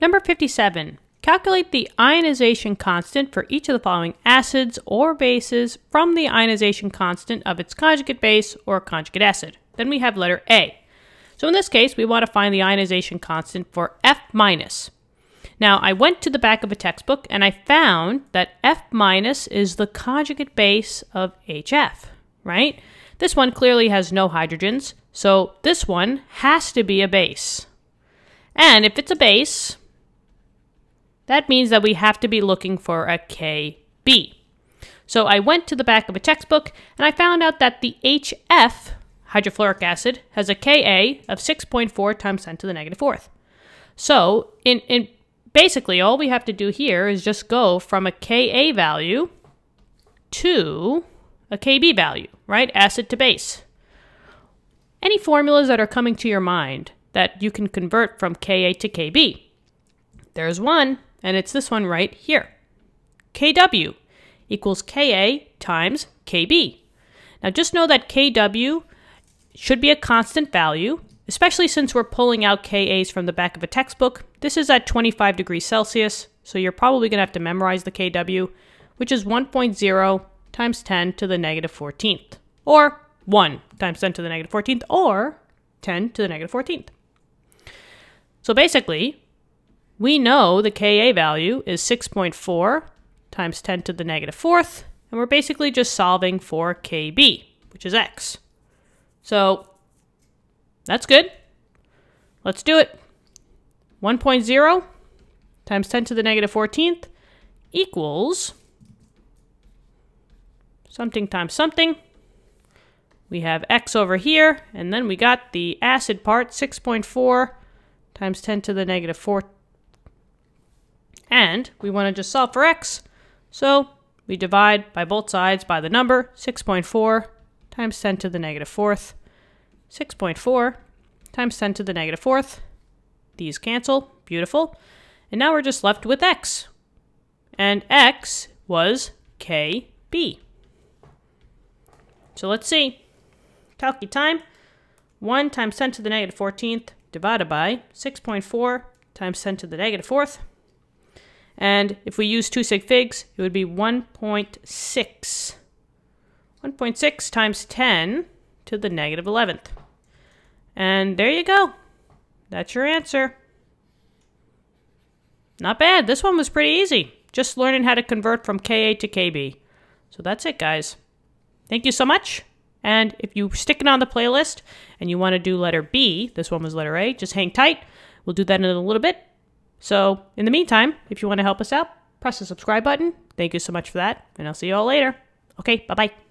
Number 57. Calculate the ionization constant for each of the following acids or bases from the ionization constant of its conjugate base or conjugate acid. Then we have letter A. So in this case, we want to find the ionization constant for F minus. Now, I went to the back of a textbook and I found that F minus is the conjugate base of HF, right? This one clearly has no hydrogens, so this one has to be a base. And if it's a base, that means that we have to be looking for a KB. So I went to the back of a textbook and I found out that the HF, hydrofluoric acid, has a Ka of 6.4 times 10 to the negative fourth. So in, in basically all we have to do here is just go from a Ka value to a Kb value, right? Acid to base. Any formulas that are coming to your mind that you can convert from Ka to Kb? There's one and it's this one right here. Kw equals Ka times Kb. Now just know that Kw should be a constant value, especially since we're pulling out Kas from the back of a textbook. This is at 25 degrees Celsius, so you're probably going to have to memorize the Kw, which is 1.0 times 10 to the negative 14th, or 1 times 10 to the negative 14th, or 10 to the negative 14th. So basically, we know the Ka value is 6.4 times 10 to the negative negative fourth, and we're basically just solving for Kb, which is x. So that's good. Let's do it. 1.0 times 10 to the negative 14th equals something times something. We have x over here, and then we got the acid part, 6.4 times 10 to the negative 4 and we want to just solve for x. So we divide by both sides by the number 6.4 times 10 to the negative negative fourth. 6.4 times 10 to the negative negative fourth. These cancel. Beautiful. And now we're just left with x. And x was KB. So let's see. Calculate time. 1 times 10 to the negative 14th divided by 6.4 times 10 to the negative negative fourth. And if we use two sig figs, it would be 1.6. 1.6 times 10 to the negative 11th. And there you go. That's your answer. Not bad. This one was pretty easy. Just learning how to convert from Ka to Kb. So that's it, guys. Thank you so much. And if you stick it on the playlist and you want to do letter B, this one was letter A, just hang tight. We'll do that in a little bit. So, in the meantime, if you want to help us out, press the subscribe button. Thank you so much for that, and I'll see you all later. Okay, bye bye.